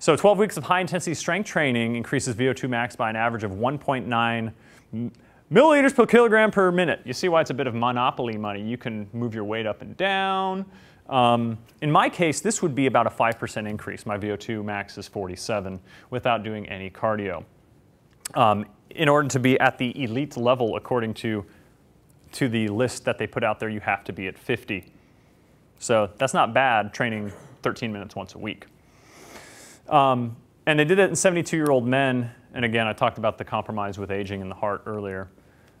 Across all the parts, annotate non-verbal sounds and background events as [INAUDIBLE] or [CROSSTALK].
So 12 weeks of high intensity strength training increases VO2 max by an average of 1.9 milliliters per kilogram per minute. You see why it's a bit of monopoly money. You can move your weight up and down. Um, in my case, this would be about a 5% increase. My VO2 max is 47 without doing any cardio. Um, in order to be at the elite level, according to, to the list that they put out there, you have to be at 50. So that's not bad training 13 minutes once a week. Um, and they did it in 72 year old men. And again, I talked about the compromise with aging in the heart earlier.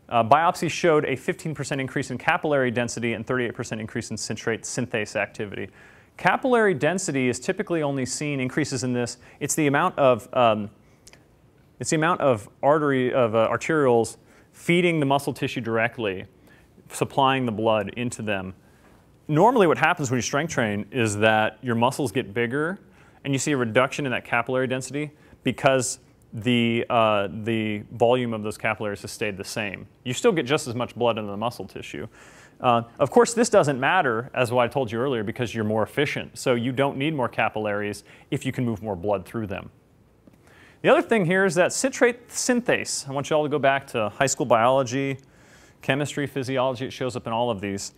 Uh, showed a 15% increase in capillary density and 38% increase in citrate synthase activity. Capillary density is typically only seen increases in this. It's the amount of um, it's the amount of artery of uh, arterioles feeding the muscle tissue directly, supplying the blood into them. Normally, what happens when you strength train is that your muscles get bigger, and you see a reduction in that capillary density because the, uh, the volume of those capillaries has stayed the same. You still get just as much blood into the muscle tissue. Uh, of course, this doesn't matter, as what I told you earlier, because you're more efficient. So you don't need more capillaries if you can move more blood through them. The other thing here is that citrate synthase. I want you all to go back to high school biology, chemistry, physiology. It shows up in all of these.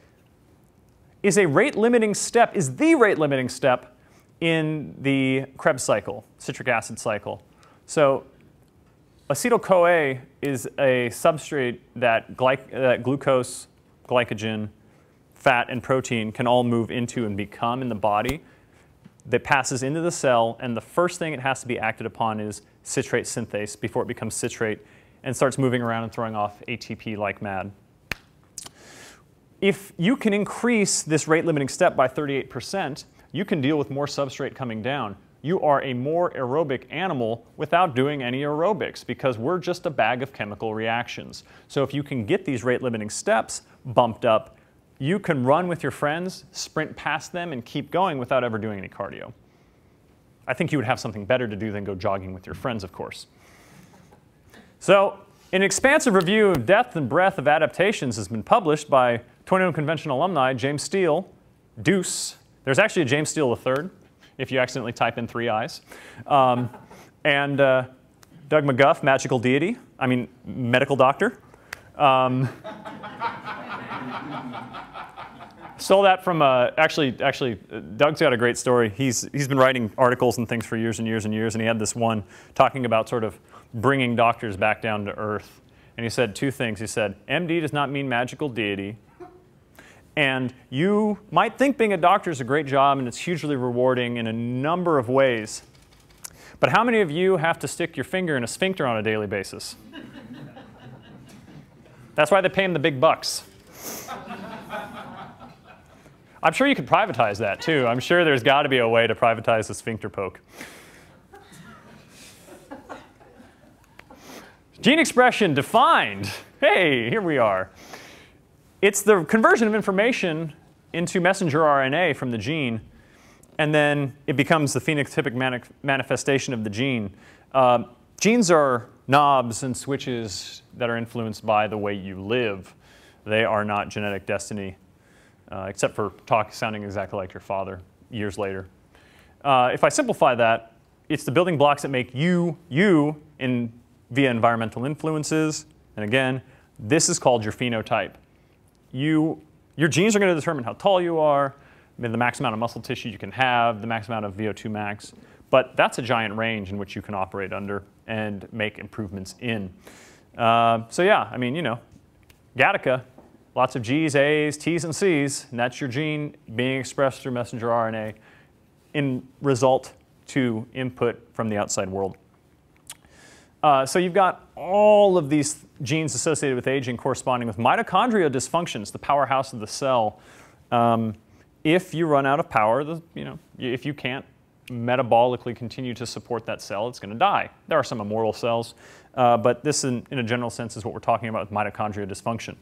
Is a rate limiting step, is the rate limiting step in the Krebs cycle, citric acid cycle. So acetyl-CoA is a substrate that, that glucose, glycogen, fat, and protein can all move into and become in the body that passes into the cell, and the first thing it has to be acted upon is citrate synthase before it becomes citrate and starts moving around and throwing off ATP like mad. If you can increase this rate limiting step by 38%, you can deal with more substrate coming down you are a more aerobic animal without doing any aerobics because we're just a bag of chemical reactions. So if you can get these rate limiting steps bumped up, you can run with your friends, sprint past them, and keep going without ever doing any cardio. I think you would have something better to do than go jogging with your friends, of course. So an expansive review of depth and breadth of adaptations has been published by 21 Convention alumni James Steele, Deuce. There's actually a James Steele III if you accidentally type in three eyes. Um, and uh, Doug McGuff, magical deity, I mean, medical doctor. Um, stole that from, uh, actually, actually, Doug's got a great story. He's, he's been writing articles and things for years and years and years, and he had this one talking about sort of bringing doctors back down to earth. And he said two things. He said, MD does not mean magical deity. And you might think being a doctor is a great job and it's hugely rewarding in a number of ways. But how many of you have to stick your finger in a sphincter on a daily basis? That's why they pay them the big bucks. I'm sure you could privatize that too. I'm sure there's got to be a way to privatize the sphincter poke. Gene expression defined. Hey, here we are. It's the conversion of information into messenger RNA from the gene, and then it becomes the phenotypic mani manifestation of the gene. Uh, genes are knobs and switches that are influenced by the way you live. They are not genetic destiny, uh, except for talk sounding exactly like your father years later. Uh, if I simplify that, it's the building blocks that make you, you in, via environmental influences. And again, this is called your phenotype you, your genes are going to determine how tall you are, the max amount of muscle tissue you can have, the max amount of VO2 max. But that's a giant range in which you can operate under and make improvements in. Uh, so yeah, I mean, you know, Gattaca, lots of G's, A's, T's, and C's, and that's your gene being expressed through messenger RNA in result to input from the outside world. Uh, so you've got all of these genes associated with aging corresponding with mitochondrial dysfunctions, the powerhouse of the cell. Um, if you run out of power, the, you know, if you can't metabolically continue to support that cell, it's going to die. There are some immortal cells, uh, but this in, in, a general sense is what we're talking about with mitochondrial dysfunction.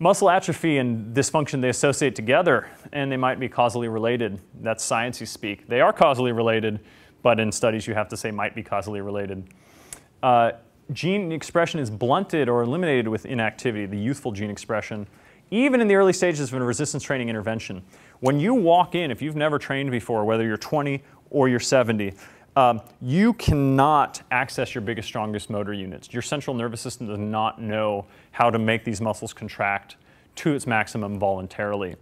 Muscle atrophy and dysfunction, they associate together, and they might be causally related. That's sciencey speak. They are causally related, but in studies you have to say might be causally related uh, gene expression is blunted or eliminated with inactivity, the youthful gene expression, even in the early stages of a resistance training intervention. When you walk in, if you've never trained before, whether you're 20 or you're 70, um, you cannot access your biggest, strongest motor units. Your central nervous system does not know how to make these muscles contract to its maximum voluntarily.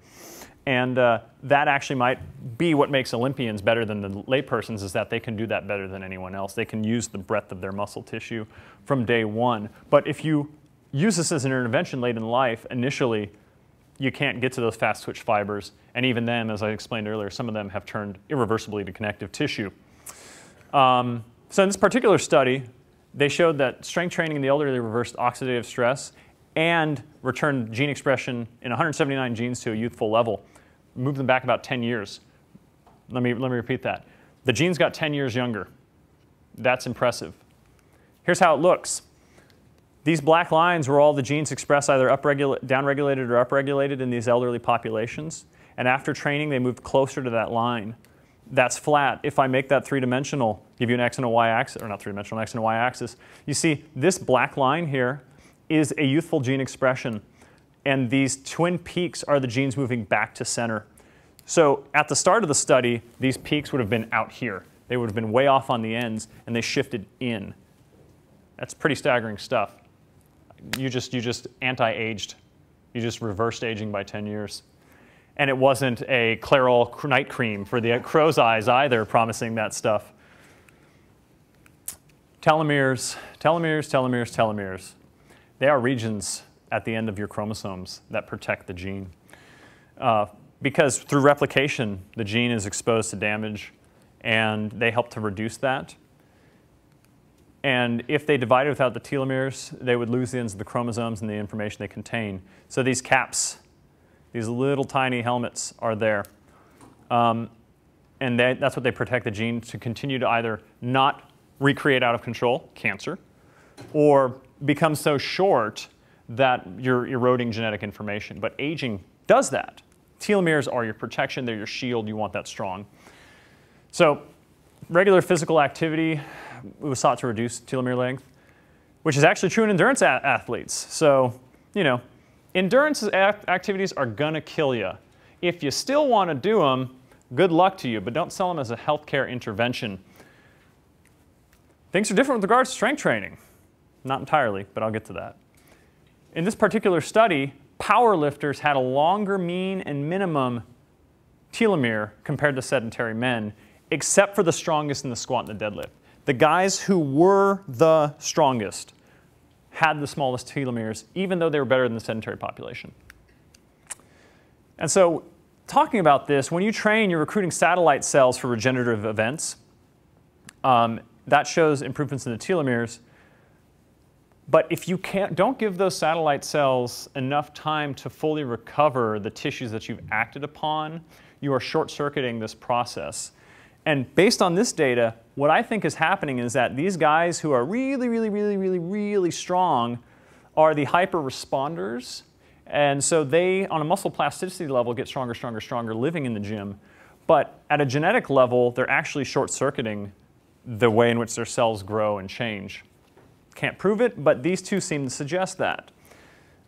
And uh, that actually might be what makes Olympians better than the laypersons is that they can do that better than anyone else. They can use the breadth of their muscle tissue from day one. But if you use this as an intervention late in life, initially, you can't get to those fast twitch fibers. And even then, as I explained earlier, some of them have turned irreversibly to connective tissue. Um, so in this particular study, they showed that strength training in the elderly reversed oxidative stress and returned gene expression in 179 genes to a youthful level moved them back about 10 years. Let me, let me repeat that. The genes got 10 years younger. That's impressive. Here's how it looks. These black lines were all the genes expressed either downregulated or upregulated in these elderly populations. And after training, they moved closer to that line. That's flat. If I make that three-dimensional, give you an x and a y axis, or not three-dimensional, an x and a y axis, you see this black line here is a youthful gene expression and these twin peaks are the genes moving back to center. So at the start of the study, these peaks would have been out here. They would have been way off on the ends, and they shifted in. That's pretty staggering stuff. You just, you just anti-aged. You just reversed aging by 10 years. And it wasn't a Clairol night cream for the crow's eyes either, promising that stuff. Telomeres, telomeres, telomeres, telomeres. They are regions at the end of your chromosomes that protect the gene. Uh, because through replication, the gene is exposed to damage and they help to reduce that. And if they divided without the telomeres, they would lose the ends of the chromosomes and the information they contain. So these caps, these little tiny helmets are there. Um, and they, that's what they protect the gene to continue to either not recreate out of control, cancer, or become so short that you're eroding genetic information. But aging does that. Telomeres are your protection, they're your shield, you want that strong. So regular physical activity was thought to reduce telomere length, which is actually true in endurance athletes. So, you know, endurance activities are gonna kill you. If you still wanna do them, good luck to you, but don't sell them as a healthcare intervention. Things are different with regards to strength training. Not entirely, but I'll get to that. In this particular study, power lifters had a longer mean and minimum telomere compared to sedentary men, except for the strongest in the squat and the deadlift. The guys who were the strongest had the smallest telomeres, even though they were better than the sedentary population. And so, talking about this, when you train, you're recruiting satellite cells for regenerative events. Um, that shows improvements in the telomeres. But if you can't, don't give those satellite cells enough time to fully recover the tissues that you've acted upon, you are short-circuiting this process. And based on this data, what I think is happening is that these guys who are really, really, really, really, really strong are the hyper responders. And so they, on a muscle plasticity level, get stronger, stronger, stronger living in the gym. But at a genetic level, they're actually short circuiting the way in which their cells grow and change. Can't prove it, but these two seem to suggest that.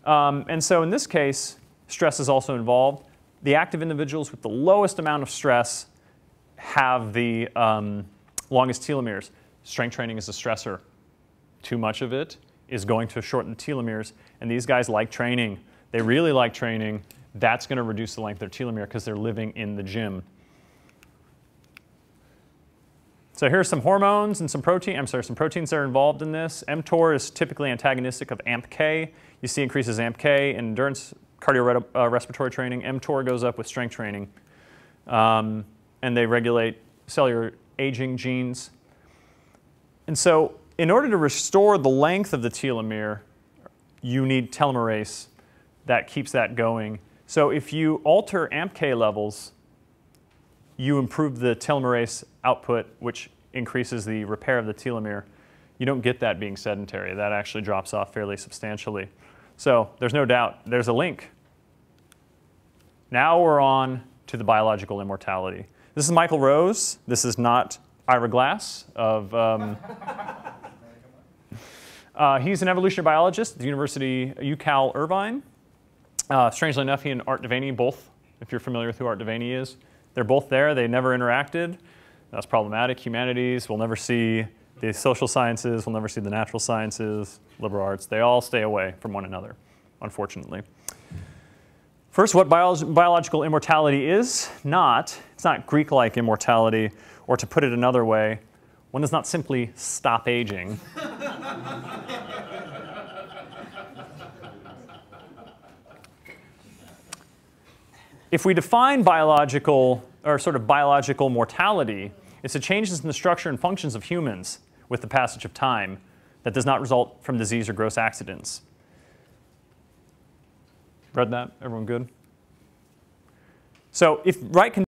Um, and so in this case, stress is also involved. The active individuals with the lowest amount of stress have the um, longest telomeres. Strength training is a stressor. Too much of it is going to shorten the telomeres, and these guys like training. They really like training. That's going to reduce the length of their telomere because they're living in the gym. So here's some hormones and some protein, I'm sorry, some proteins that are involved in this. mTOR is typically antagonistic of AMPK. You see increases AMPK in endurance cardiorespiratory uh, training. mTOR goes up with strength training. Um, and they regulate cellular aging genes. And so in order to restore the length of the telomere, you need telomerase that keeps that going. So if you alter AMPK levels, you improve the telomerase output, which increases the repair of the telomere. You don't get that being sedentary. That actually drops off fairly substantially. So there's no doubt, there's a link. Now we're on to the biological immortality. This is Michael Rose. This is not Ira Glass of, um, [LAUGHS] uh, he's an evolutionary biologist at the University UCal Irvine. Uh, strangely enough, he and Art De Vany both, if you're familiar with who Art De Vany is, they're both there. They never interacted. That's problematic. Humanities, we'll never see the social sciences, we'll never see the natural sciences, liberal arts. They all stay away from one another, unfortunately. First, what bio biological immortality is not. It's not Greek-like immortality, or to put it another way, one does not simply stop aging. [LAUGHS] if we define biological, or sort of biological mortality, it's the changes in the structure and functions of humans with the passage of time that does not result from disease or gross accidents. Read that? Everyone good? So if right